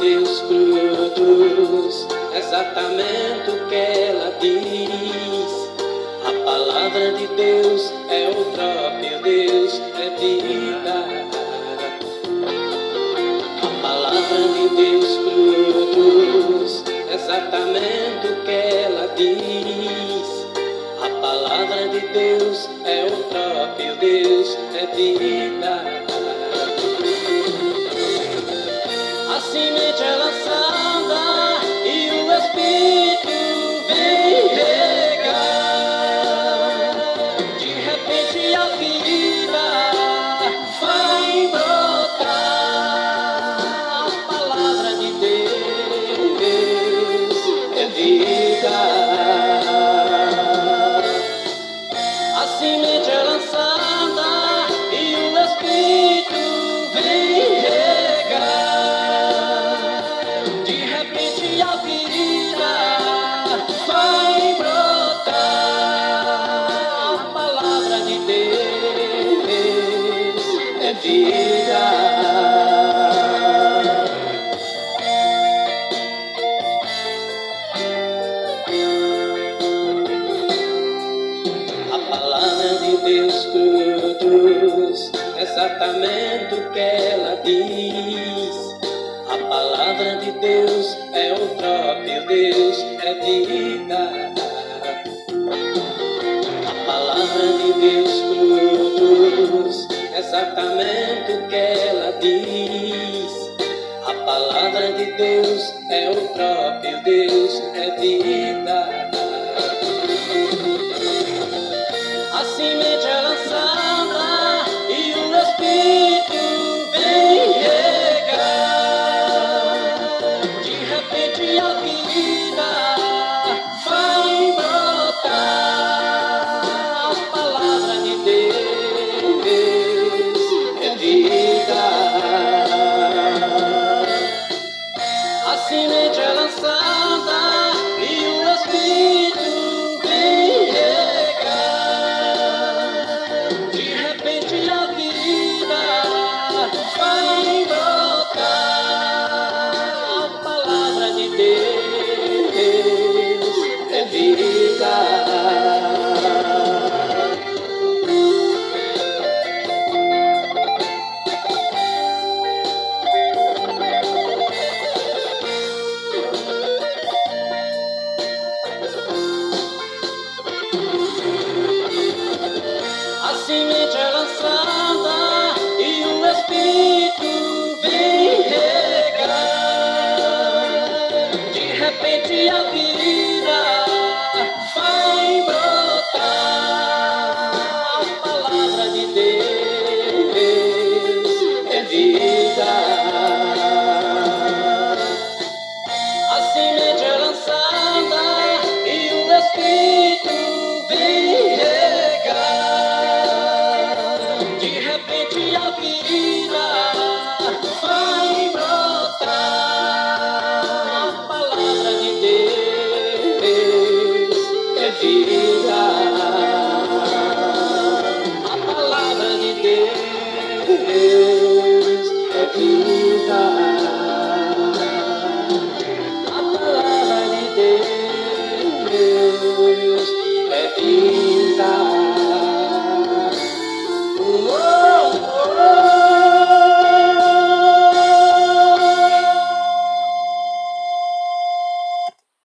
Deus produz exatamente o que ela diz. A palavra de Deus é o próprio Deus, é vida. A palavra de Deus produz exatamente o que ela diz. A palavra de Deus é o próprio Deus, é vida. Vida. Exatamente o que ela diz. A palavra de Deus é o próprio Deus, é vida. A palavra de Deus produz exatamente o que ela diz. A palavra de Deus é o próprio Deus, é vida. Repente a repente a vida the